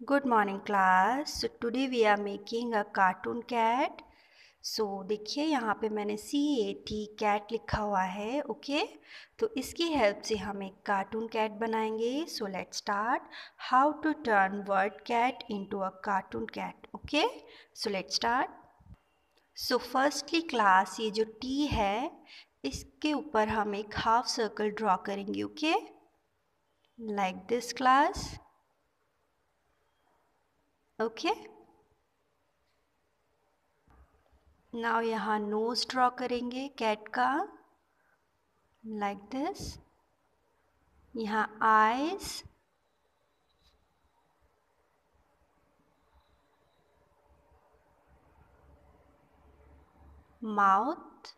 Morning, class. So, today we are making a cartoon cat. सो देखिए, यहाँ पे मैंने सी ए टी कैट लिखा हुआ है ओके okay? तो इसकी हेल्प से हम एक कार्टून कैट बनाएँगे so let start how to turn word cat into a cartoon cat okay so let start so firstly class ये जो टी है, इसके ऊपर हम एक हाफ़ सर्कल ड्रॉ करेंगे okay like this class okay now यहाँ नोज़ ड्रॉ करेंगे कैट का लाइक दिस यहाँ आईज माउथ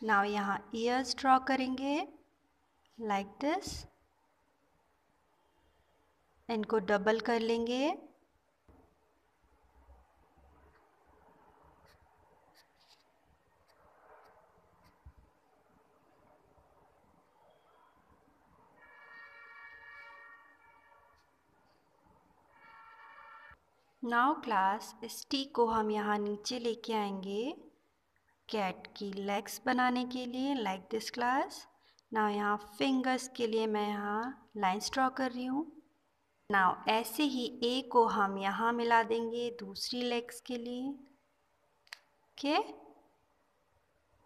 नाउ यहाँ ईयर्स ड्रॉ करेंगे लाइक दिस इनको डबल कर लेंगे। नाउ क्लास इस टी को हम यहाँ नीचे लेके आएँगे। कैट की लेग्स बनाने के लिए लाइक दिस क्लास ना यहाँ फिंगर्स के लिए मैं यहाँ लाइंस ड्रॉ कर रही हूँ। नाउ ऐसे ही ए को हम यहाँ मिला देंगे दूसरी लेग्स के लिए। ओके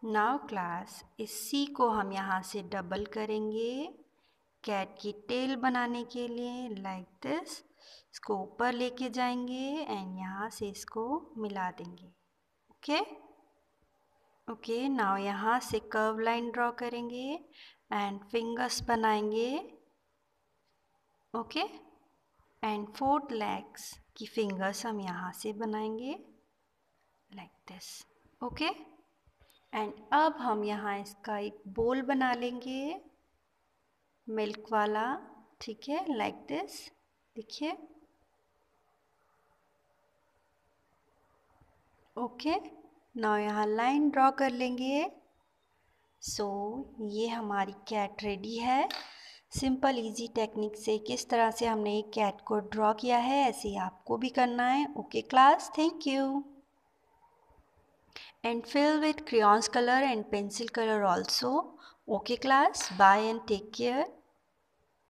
नाउ क्लास इस सी को हम यहाँ से डबल करेंगे। कैट की टेल बनाने के लिए लाइक दिस इसको ऊपर लेके जाएँगे एंड यहाँ से इसको मिला देंगे। ओके ओके नाउ यहाँ से कर्व लाइन ड्रॉ करेंगे एंड फिंगर्स बनाएँगे। Okay okay? And fourth legs की फिंगर्स हम यहाँ से बनाएँगे लाइक दिस ओके एंड अब हम यहाँ इसका एक बोल बना लेंगे मिल्क वाला ठीक है? लाइक दिस देखिए। ओके ना यहाँ लाइन ड्रॉ कर लेंगे। सो so, ये हमारी कैट रेडी है। सिंपल, इजी टेक्निक से किस तरह से हमने एक कैट को ड्रॉ किया है, ऐसे आपको भी करना है। Okay class, thank you. And fill with crayons colour and pencil colour also okay class bye and take care